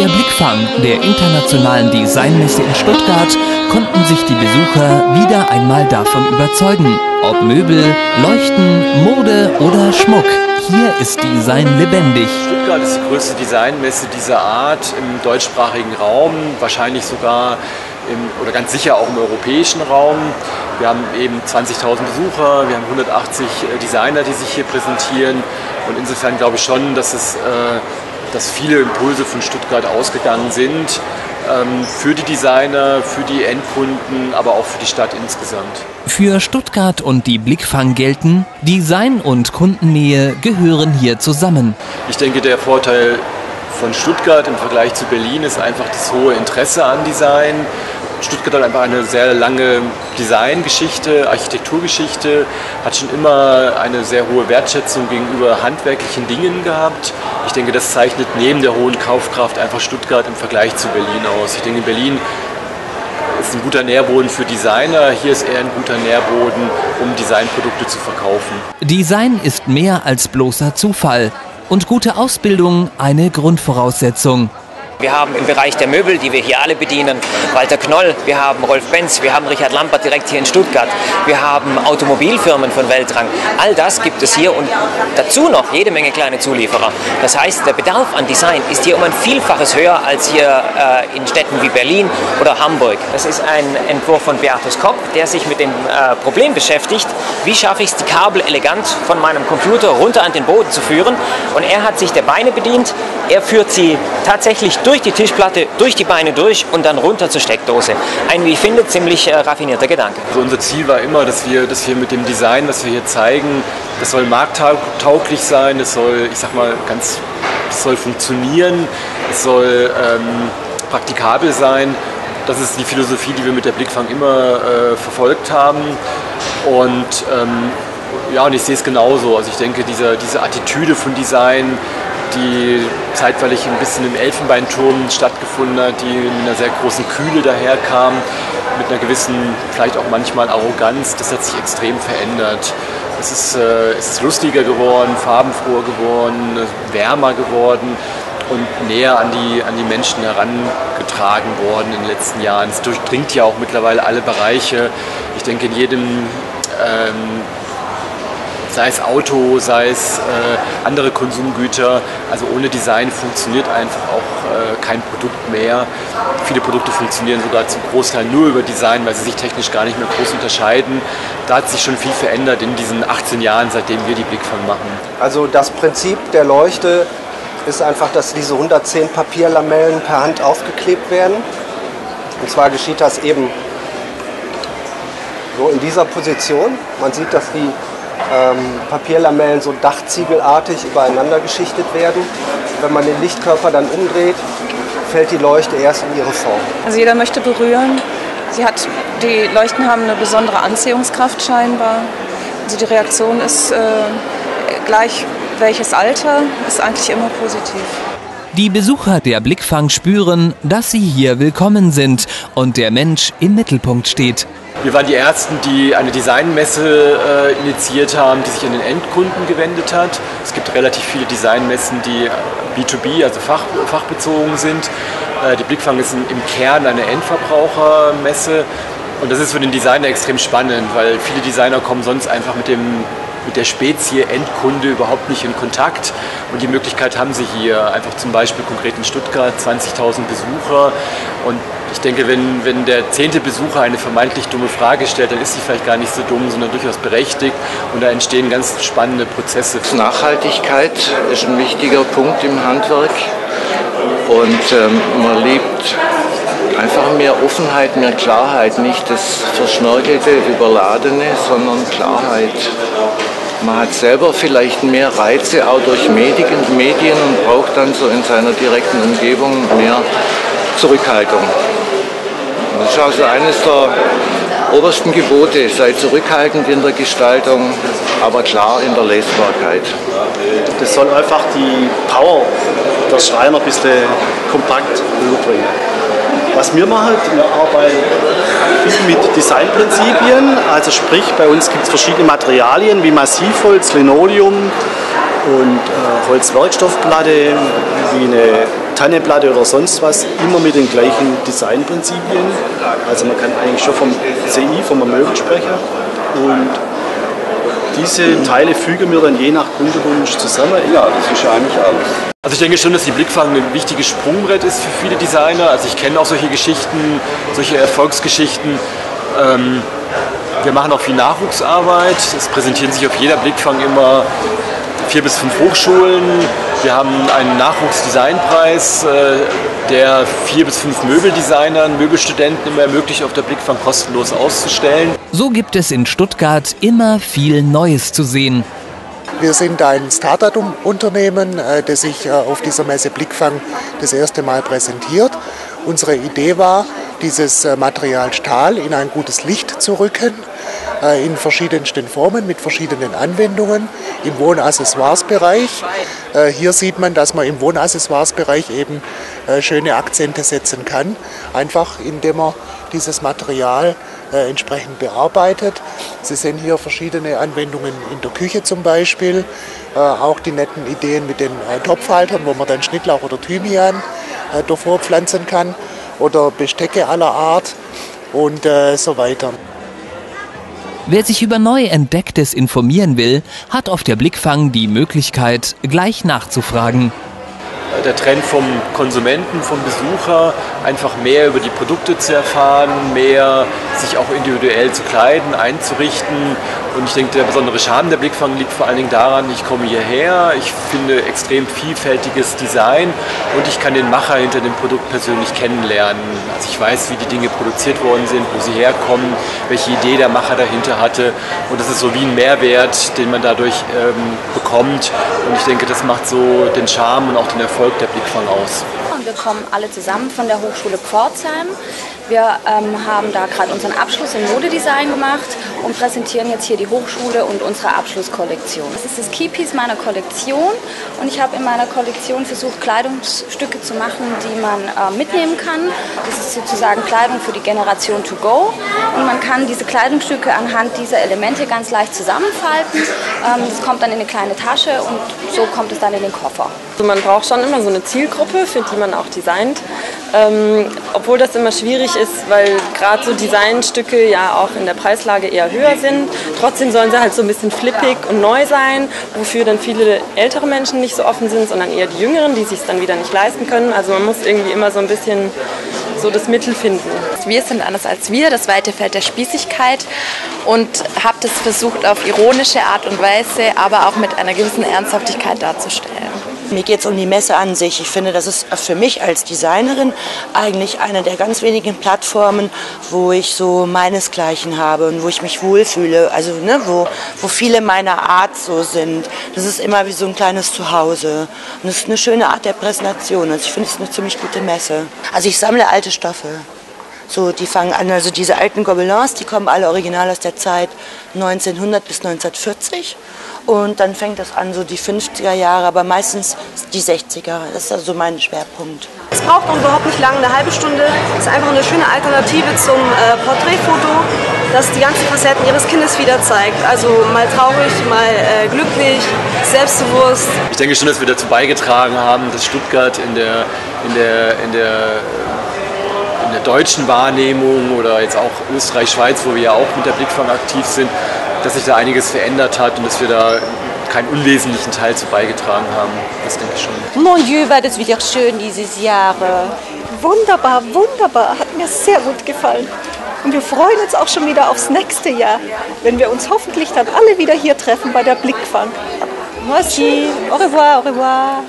der Blickfang der internationalen Designmesse in Stuttgart konnten sich die Besucher wieder einmal davon überzeugen, ob Möbel, Leuchten, Mode oder Schmuck. Hier ist Design lebendig. Stuttgart ist die größte Designmesse dieser Art im deutschsprachigen Raum, wahrscheinlich sogar im, oder ganz sicher auch im europäischen Raum. Wir haben eben 20.000 Besucher, wir haben 180 äh, Designer, die sich hier präsentieren und insofern glaube ich schon, dass es äh, dass viele Impulse von Stuttgart ausgegangen sind ähm, für die Designer, für die Endkunden, aber auch für die Stadt insgesamt. Für Stuttgart und die Blickfang gelten, Design und Kundennähe gehören hier zusammen. Ich denke, der Vorteil von Stuttgart im Vergleich zu Berlin ist einfach das hohe Interesse an Design, Stuttgart hat einfach eine sehr lange Designgeschichte, Architekturgeschichte, hat schon immer eine sehr hohe Wertschätzung gegenüber handwerklichen Dingen gehabt. Ich denke, das zeichnet neben der hohen Kaufkraft einfach Stuttgart im Vergleich zu Berlin aus. Ich denke, Berlin ist ein guter Nährboden für Designer. Hier ist eher ein guter Nährboden, um Designprodukte zu verkaufen. Design ist mehr als bloßer Zufall und gute Ausbildung eine Grundvoraussetzung. Wir haben im Bereich der Möbel, die wir hier alle bedienen, Walter Knoll, wir haben Rolf Benz, wir haben Richard Lampert direkt hier in Stuttgart, wir haben Automobilfirmen von Weltrang. All das gibt es hier und dazu noch jede Menge kleine Zulieferer. Das heißt, der Bedarf an Design ist hier um ein Vielfaches höher als hier äh, in Städten wie Berlin oder Hamburg. Das ist ein Entwurf von Beatus Kopp, der sich mit dem äh, Problem beschäftigt, wie schaffe ich es, die Kabel elegant von meinem Computer runter an den Boden zu führen. Und er hat sich der Beine bedient, er führt sie tatsächlich durch durch die Tischplatte, durch die Beine durch und dann runter zur Steckdose. Ein, wie ich finde, ziemlich äh, raffinierter Gedanke. Also unser Ziel war immer, dass wir, dass wir mit dem Design, was wir hier zeigen, das soll markttauglich sein, es soll, ich sag mal, ganz, es soll funktionieren, es soll ähm, praktikabel sein. Das ist die Philosophie, die wir mit der Blickfang immer äh, verfolgt haben. Und ähm, ja, und ich sehe es genauso. Also ich denke, diese, diese Attitüde von Design, die zeitweilig ein bisschen im Elfenbeinturm stattgefunden hat, die mit einer sehr großen Kühle daherkam, mit einer gewissen, vielleicht auch manchmal Arroganz. Das hat sich extrem verändert. Es ist, äh, es ist lustiger geworden, farbenfroher geworden, wärmer geworden und näher an die, an die Menschen herangetragen worden in den letzten Jahren. Es durchdringt ja auch mittlerweile alle Bereiche. Ich denke, in jedem ähm, sei es Auto, sei es äh, andere Konsumgüter. Also ohne Design funktioniert einfach auch äh, kein Produkt mehr. Viele Produkte funktionieren sogar zum Großteil nur über Design, weil sie sich technisch gar nicht mehr groß unterscheiden. Da hat sich schon viel verändert in diesen 18 Jahren, seitdem wir die Blickfang machen. Also das Prinzip der Leuchte ist einfach, dass diese 110 Papierlamellen per Hand aufgeklebt werden. Und zwar geschieht das eben so in dieser Position. Man sieht, dass die ähm, Papierlamellen so dachziegelartig übereinander geschichtet werden. Wenn man den Lichtkörper dann umdreht, fällt die Leuchte erst in ihre Form. Also jeder möchte berühren. Sie hat, die Leuchten haben eine besondere Anziehungskraft scheinbar. Also die Reaktion ist äh, gleich welches Alter, ist eigentlich immer positiv. Die Besucher der Blickfang spüren, dass sie hier willkommen sind und der Mensch im Mittelpunkt steht. Wir waren die Ersten, die eine Designmesse äh, initiiert haben, die sich an den Endkunden gewendet hat. Es gibt relativ viele Designmessen, die B2B, also fach, fachbezogen sind. Äh, die Blickfang ist im Kern eine Endverbrauchermesse. Und das ist für den Designer extrem spannend, weil viele Designer kommen sonst einfach mit dem mit der Spezie Endkunde überhaupt nicht in Kontakt. Und die Möglichkeit haben sie hier, einfach zum Beispiel konkret in Stuttgart, 20.000 Besucher. Und ich denke, wenn, wenn der zehnte Besucher eine vermeintlich dumme Frage stellt, dann ist sie vielleicht gar nicht so dumm, sondern durchaus berechtigt. Und da entstehen ganz spannende Prozesse. Nachhaltigkeit ist ein wichtiger Punkt im Handwerk. Und ähm, man liebt einfach mehr Offenheit, mehr Klarheit, nicht das Verschnörkelte, Überladene, sondern Klarheit. Man hat selber vielleicht mehr Reize auch durch Medien, Medien und braucht dann so in seiner direkten Umgebung mehr Zurückhaltung. Das ist also eines der obersten Gebote, sei zurückhaltend in der Gestaltung, aber klar in der Lesbarkeit. Das soll einfach die Power der Schreiner ein bisschen kompakt rüberbringen. Was wir machen, wir arbeiten mit Designprinzipien, also sprich bei uns gibt es verschiedene Materialien wie Massivholz, Linoleum und äh, Holzwerkstoffplatte, wie eine Tannenplatte oder sonst was, immer mit den gleichen Designprinzipien. Also man kann eigentlich schon vom CI, vom Möbel sprechen. Und diese Teile fügen wir dann je nach Kundenwunsch zusammen. Ja, das ist eigentlich alles. Also ich denke schon, dass die Blickfang ein wichtiges Sprungbrett ist für viele Designer. Also ich kenne auch solche Geschichten, solche Erfolgsgeschichten. Ähm, wir machen auch viel Nachwuchsarbeit. Es präsentieren sich auf jeder Blickfang immer vier bis fünf Hochschulen. Wir haben einen Nachwuchsdesignpreis, äh, der vier bis fünf Möbeldesignern, Möbelstudenten immer ermöglicht, auf der Blickfang kostenlos auszustellen. So gibt es in Stuttgart immer viel Neues zu sehen. Wir sind ein Startup-Unternehmen, äh, das sich äh, auf dieser Messe Blickfang das erste Mal präsentiert. Unsere Idee war, dieses Material Stahl in ein gutes Licht zu rücken in verschiedensten Formen mit verschiedenen Anwendungen im Wohnaccessoires-Bereich. Äh, hier sieht man, dass man im Wohnaccessoires-Bereich eben äh, schöne Akzente setzen kann, einfach indem man dieses Material entsprechend bearbeitet. Sie sehen hier verschiedene Anwendungen in der Küche zum Beispiel, auch die netten Ideen mit den Topfhaltern, wo man dann Schnittlauch oder Thymian davor pflanzen kann oder Bestecke aller Art und so weiter. Wer sich über neu Entdecktes informieren will, hat auf der Blickfang die Möglichkeit, gleich nachzufragen. Der Trend vom Konsumenten, vom Besucher, einfach mehr über die Produkte zu erfahren, mehr sich auch individuell zu kleiden, einzurichten, und ich denke, der besondere Charme der Blickfang liegt vor allen Dingen daran, ich komme hierher, ich finde extrem vielfältiges Design und ich kann den Macher hinter dem Produkt persönlich kennenlernen. Also ich weiß, wie die Dinge produziert worden sind, wo sie herkommen, welche Idee der Macher dahinter hatte. Und das ist so wie ein Mehrwert, den man dadurch ähm, bekommt. Und ich denke, das macht so den Charme und auch den Erfolg der Blickfang aus. Wir kommen alle zusammen von der Hochschule Pforzheim. Wir ähm, haben da gerade unseren Abschluss im Modedesign gemacht und präsentieren jetzt hier die Hochschule und unsere Abschlusskollektion. Das ist das Keypiece meiner Kollektion und ich habe in meiner Kollektion versucht, Kleidungsstücke zu machen, die man äh, mitnehmen kann. Das ist sozusagen Kleidung für die Generation to go und man kann diese Kleidungsstücke anhand dieser Elemente ganz leicht zusammenfalten. Ähm, das kommt dann in eine kleine Tasche und so kommt es dann in den Koffer. Also man braucht schon immer so eine Zielgruppe, für die man auch designt. Ähm, obwohl das immer schwierig ist, weil gerade so Designstücke ja auch in der Preislage eher höher sind. Trotzdem sollen sie halt so ein bisschen flippig und neu sein, wofür dann viele ältere Menschen nicht so offen sind, sondern eher die Jüngeren, die sich es dann wieder nicht leisten können. Also man muss irgendwie immer so ein bisschen so das Mittel finden. Wir sind anders als wir, das weite Feld der Spießigkeit und habe das versucht auf ironische Art und Weise, aber auch mit einer gewissen Ernsthaftigkeit darzustellen. Mir geht es um die Messe an sich. Ich finde, das ist für mich als Designerin eigentlich eine der ganz wenigen Plattformen, wo ich so meinesgleichen habe und wo ich mich wohlfühle. Also ne, wo, wo viele meiner Art so sind. Das ist immer wie so ein kleines Zuhause. Und das ist eine schöne Art der Präsentation. Also ich finde es eine ziemlich gute Messe. Also ich sammle alte Stoffe. So, die fangen an, also diese alten Gobelins, die kommen alle original aus der Zeit 1900 bis 1940. Und dann fängt das an, so die 50er Jahre, aber meistens die 60er. Das ist also mein Schwerpunkt. Es braucht auch überhaupt nicht lange, eine halbe Stunde. Es ist einfach eine schöne Alternative zum äh, Porträtfoto, das die ganzen Facetten ihres Kindes wieder zeigt. Also mal traurig, mal äh, glücklich, selbstbewusst. Ich denke schon, dass wir dazu beigetragen haben, dass Stuttgart in der, in der, in der in der deutschen Wahrnehmung oder jetzt auch Österreich, Schweiz, wo wir ja auch mit der Blickfang aktiv sind, dass sich da einiges verändert hat und dass wir da keinen unwesentlichen Teil zu beigetragen haben. Das denke ich schon. Mon Dieu, war das wieder schön dieses Jahr. Wunderbar, wunderbar. Hat mir sehr gut gefallen. Und wir freuen uns auch schon wieder aufs nächste Jahr, wenn wir uns hoffentlich dann alle wieder hier treffen bei der Blickfang. Merci. Au revoir, au revoir.